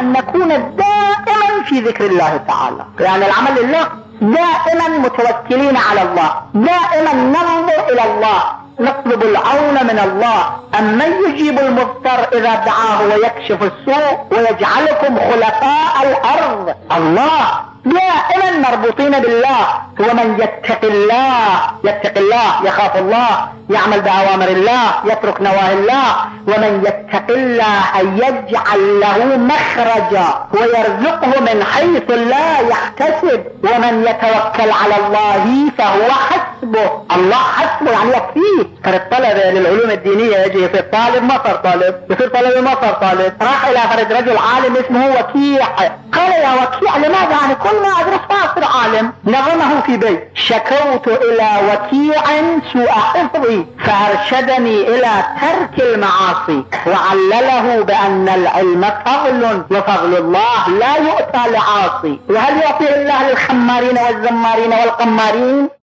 أن نكون دائما في ذكر الله تعالى. يعني العمل لله دائما متوكلين على الله. دائما ننظر إلى الله. نطلب العون من الله. أمن يجيب المضطر إذا دعاه ويكشف السوء ويجعلكم خلفاء الأرض. الله! دائما مربوطين بالله. ومن يتق الله. يتق الله يخاف الله يعمل بأوامر الله يترك نواهي الله. ومن يتق الله يجعل له مخرجا. ويرزقه من حيث لا يحتسب. ومن يتوكل على الله فهو حسبه الله حسبه يعني يكفيه كان الطلبة للعلوم الدينية يجي يصير طالب ما صار طالب يصير طالب ما صار طالب. راح إلى فرد رجل عالم اسمه وكيع. قال يا وكيع لماذا يعني كل ما أدرس أصير عالم نظمه في بيت؟ شكوت إلى وكيع سوء حفظي فأرشدني إلى ترك المعاصي. وعلله بأن العلم فضل وفضل الله لا يؤتى لعاصي. وهل يعطي الله للخمارين والزمارين والقمارين؟